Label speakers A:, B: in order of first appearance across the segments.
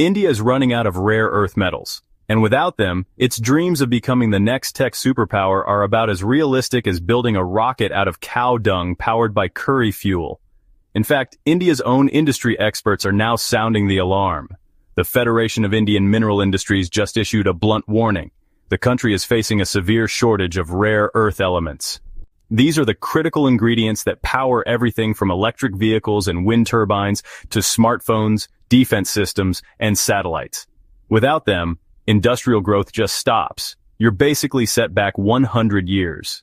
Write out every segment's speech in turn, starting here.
A: India is running out of rare earth metals, and without them, its dreams of becoming the next tech superpower are about as realistic as building a rocket out of cow dung powered by curry fuel. In fact, India's own industry experts are now sounding the alarm. The Federation of Indian Mineral Industries just issued a blunt warning. The country is facing a severe shortage of rare earth elements. These are the critical ingredients that power everything from electric vehicles and wind turbines to smartphones, defense systems, and satellites. Without them, industrial growth just stops. You're basically set back 100 years.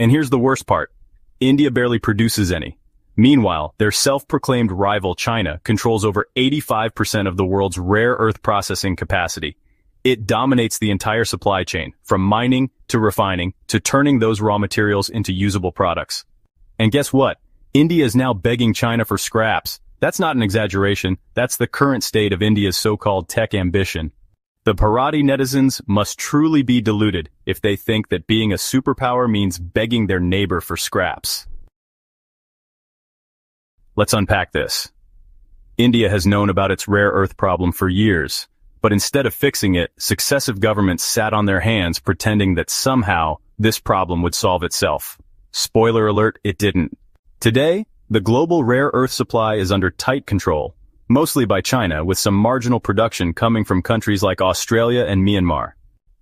A: And here's the worst part. India barely produces any. Meanwhile, their self-proclaimed rival China controls over 85% of the world's rare earth processing capacity. It dominates the entire supply chain, from mining to refining to turning those raw materials into usable products. And guess what? India is now begging China for scraps. That's not an exaggeration, that's the current state of India's so-called tech ambition. The Bharati netizens must truly be deluded if they think that being a superpower means begging their neighbor for scraps. Let's unpack this. India has known about its rare earth problem for years, but instead of fixing it, successive governments sat on their hands pretending that somehow this problem would solve itself. Spoiler alert, it didn't. Today, the global rare earth supply is under tight control, mostly by China with some marginal production coming from countries like Australia and Myanmar.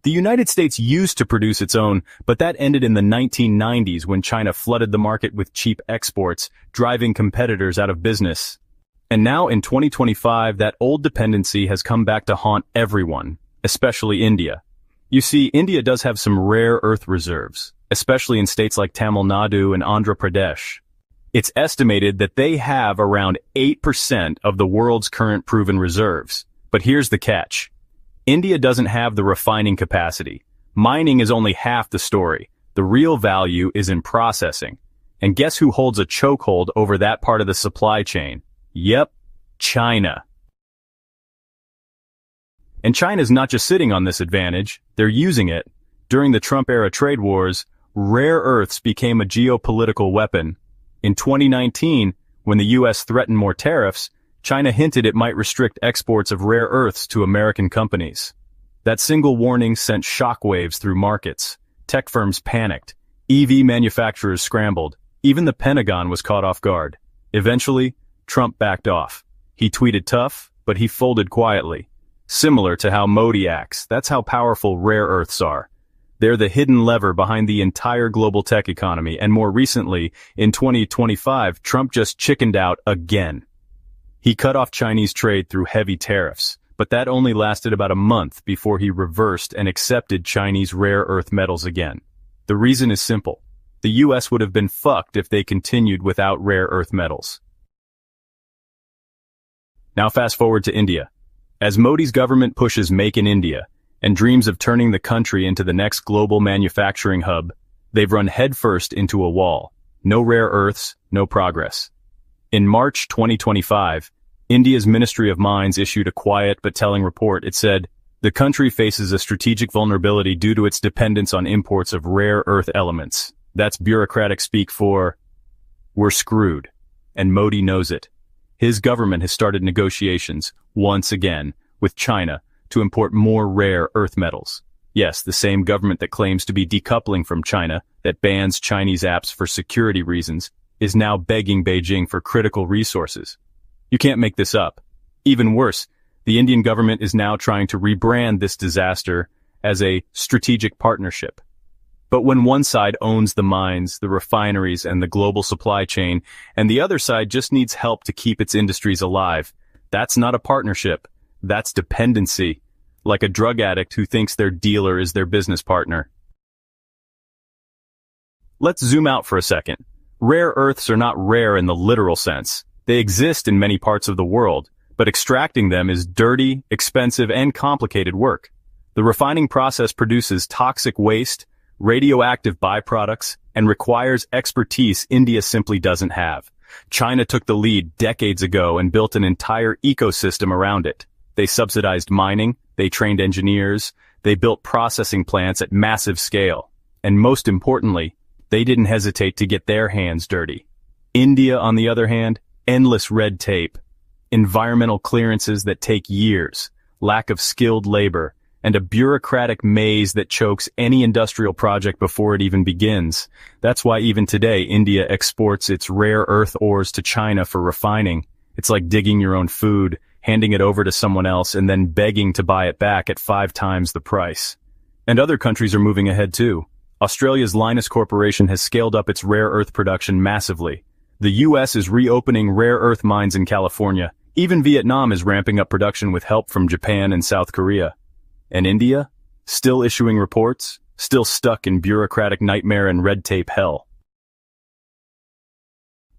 A: The United States used to produce its own, but that ended in the 1990s when China flooded the market with cheap exports, driving competitors out of business. And now in 2025, that old dependency has come back to haunt everyone, especially India. You see, India does have some rare earth reserves, especially in states like Tamil Nadu and Andhra Pradesh. It's estimated that they have around 8% of the world's current proven reserves. But here's the catch. India doesn't have the refining capacity. Mining is only half the story. The real value is in processing. And guess who holds a chokehold over that part of the supply chain? Yep, China. And China's not just sitting on this advantage, they're using it. During the Trump-era trade wars, rare earths became a geopolitical weapon. In 2019, when the U.S. threatened more tariffs, China hinted it might restrict exports of rare earths to American companies. That single warning sent shockwaves through markets. Tech firms panicked. EV manufacturers scrambled. Even the Pentagon was caught off guard. Eventually, Trump backed off. He tweeted tough, but he folded quietly. Similar to how Modi acts, that's how powerful rare earths are. They're the hidden lever behind the entire global tech economy, and more recently, in 2025, Trump just chickened out again. He cut off Chinese trade through heavy tariffs, but that only lasted about a month before he reversed and accepted Chinese rare earth metals again. The reason is simple. The US would have been fucked if they continued without rare earth metals. Now fast forward to India. As Modi's government pushes Make in India and dreams of turning the country into the next global manufacturing hub, they've run headfirst into a wall. No rare earths, no progress. In March 2025, India's Ministry of Mines issued a quiet but telling report. It said, the country faces a strategic vulnerability due to its dependence on imports of rare earth elements. That's bureaucratic speak for, we're screwed. And Modi knows it. His government has started negotiations, once again, with China to import more rare earth metals. Yes, the same government that claims to be decoupling from China, that bans Chinese apps for security reasons, is now begging Beijing for critical resources. You can't make this up. Even worse, the Indian government is now trying to rebrand this disaster as a strategic partnership. But when one side owns the mines, the refineries, and the global supply chain, and the other side just needs help to keep its industries alive, that's not a partnership. That's dependency. Like a drug addict who thinks their dealer is their business partner. Let's zoom out for a second. Rare earths are not rare in the literal sense. They exist in many parts of the world, but extracting them is dirty, expensive, and complicated work. The refining process produces toxic waste, radioactive byproducts, and requires expertise India simply doesn't have. China took the lead decades ago and built an entire ecosystem around it. They subsidized mining, they trained engineers, they built processing plants at massive scale. And most importantly, they didn't hesitate to get their hands dirty. India, on the other hand, endless red tape, environmental clearances that take years, lack of skilled labor, and a bureaucratic maze that chokes any industrial project before it even begins. That's why even today India exports its rare earth ores to China for refining. It's like digging your own food, handing it over to someone else and then begging to buy it back at five times the price. And other countries are moving ahead too. Australia's Lynas Corporation has scaled up its rare earth production massively. The US is reopening rare earth mines in California. Even Vietnam is ramping up production with help from Japan and South Korea. And India? Still issuing reports? Still stuck in bureaucratic nightmare and red tape hell.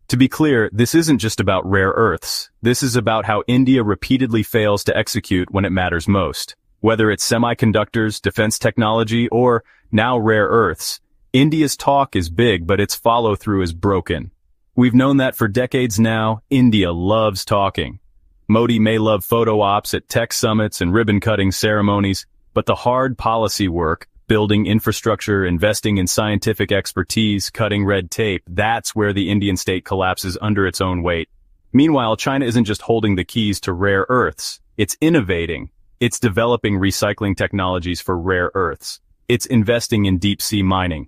A: To be clear, this isn't just about rare earths. This is about how India repeatedly fails to execute when it matters most. Whether it's semiconductors, defense technology, or, now rare earths, India's talk is big but its follow-through is broken. We've known that for decades now, India loves talking. Modi may love photo ops at tech summits and ribbon-cutting ceremonies, but the hard policy work, building infrastructure, investing in scientific expertise, cutting red tape, that's where the Indian state collapses under its own weight. Meanwhile, China isn't just holding the keys to rare earths, it's innovating. It's developing recycling technologies for rare earths. It's investing in deep-sea mining.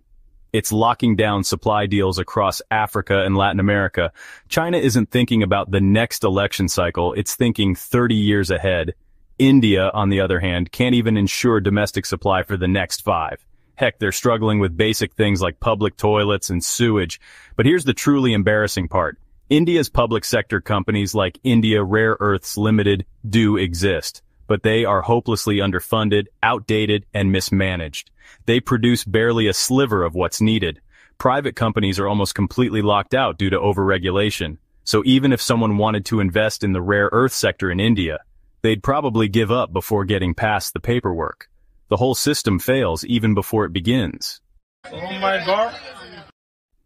A: It's locking down supply deals across Africa and Latin America. China isn't thinking about the next election cycle, it's thinking 30 years ahead. India, on the other hand, can't even ensure domestic supply for the next five. Heck, they're struggling with basic things like public toilets and sewage. But here's the truly embarrassing part. India's public sector companies like India Rare Earths Limited do exist, but they are hopelessly underfunded, outdated, and mismanaged. They produce barely a sliver of what's needed. Private companies are almost completely locked out due to overregulation. So even if someone wanted to invest in the rare earth sector in India, they'd probably give up before getting past the paperwork. The whole system fails even before it begins.
B: Oh my god.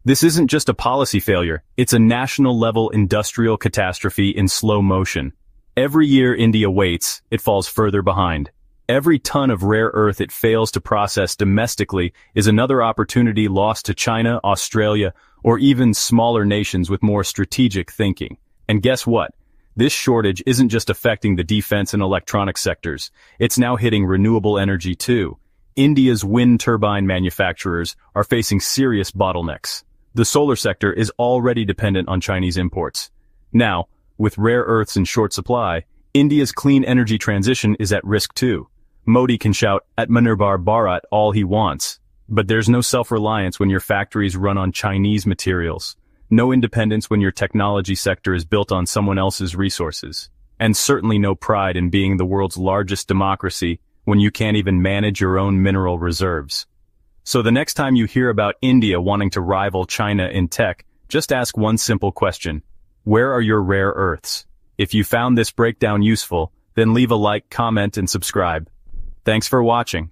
A: This isn't just a policy failure, it's a national-level industrial catastrophe in slow motion. Every year India waits, it falls further behind. Every ton of rare earth it fails to process domestically is another opportunity lost to China, Australia, or even smaller nations with more strategic thinking. And guess what? This shortage isn't just affecting the defense and electronic sectors, it's now hitting renewable energy too. India's wind turbine manufacturers are facing serious bottlenecks. The solar sector is already dependent on Chinese imports. Now, with rare earths in short supply, India's clean energy transition is at risk too. Modi can shout Atmanirbhar Bharat all he wants, but there's no self-reliance when your factories run on Chinese materials, no independence when your technology sector is built on someone else's resources, and certainly no pride in being the world's largest democracy when you can't even manage your own mineral reserves. So the next time you hear about India wanting to rival China in tech, just ask one simple question. Where are your rare earths? If you found this breakdown useful, then leave a like, comment, and subscribe. Thanks for watching.